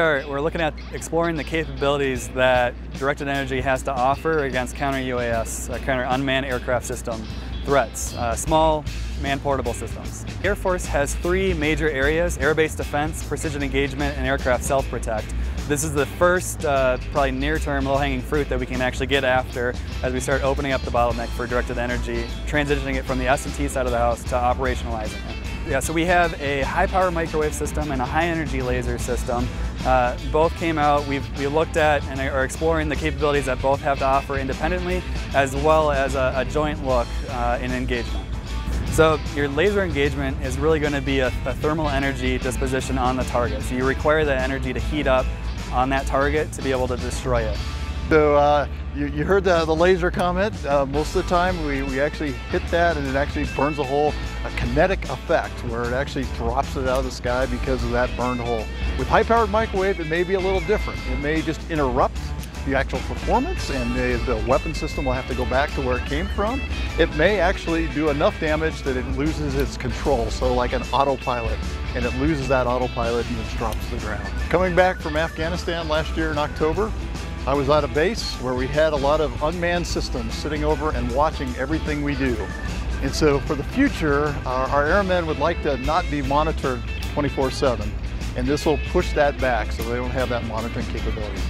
we're looking at exploring the capabilities that directed energy has to offer against counter UAS, uh, counter unmanned aircraft system threats, uh, small man-portable systems. Air Force has three major areas, air-based defense, precision engagement, and aircraft self-protect. This is the first uh, probably near-term low-hanging fruit that we can actually get after as we start opening up the bottleneck for directed energy, transitioning it from the S&T side of the house to operationalizing it. Yeah, so we have a high power microwave system and a high energy laser system. Uh, both came out, we've we looked at and are exploring the capabilities that both have to offer independently as well as a, a joint look uh, in engagement. So your laser engagement is really going to be a, a, thermal energy disposition on the target. So you require the energy to heat up on that target to be able to destroy it. So uh, you, you, heard the, the laser comment. Uh, most of the time we, we actually hit that and it actually burns a hole, a kinetic effect where it actually drops it out of the sky because of that burned hole. With high powered microwave, it may be a little different. It may just interrupt the actual performance and the, the, weapon system will have to go back to where it came from. It may actually do enough damage that it loses its control, so like an autopilot, and it loses that autopilot and it drops to the ground. Coming back from Afghanistan last year in October, I was at a base where we had a lot of unmanned systems sitting over and watching everything we do. And so for the future, our, our airmen would like to not be monitored 24-7. And this will push that back so they don't have that monitoring capability.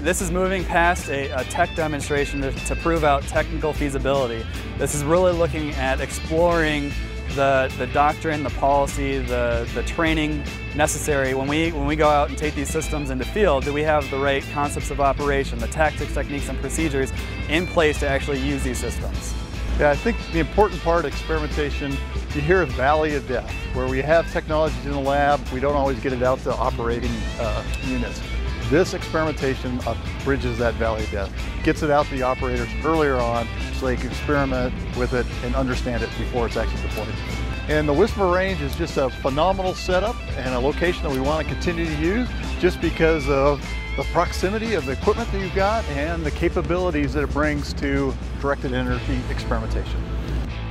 This is moving past a, a tech demonstration to, to prove out technical feasibility. This is really looking at exploring the, the doctrine, the policy, the, the training necessary when we, when we go out and take these systems into field, do we have the right concepts of operation, the tactics, techniques, and procedures in place to actually use these systems? Yeah, I think the important part of experimentation, you hear of valley of death, where we have technologies in the lab, we don't always get it out to operating uh, units. This experimentation bridges that valley of death, gets it out to the operators earlier on so they can experiment with it and understand it before it's actually deployed. And the White Sands Range is just a phenomenal setup and a location that we want to continue to use just because of the proximity of the equipment that you've got and the capabilities that it brings to directed energy experimentation.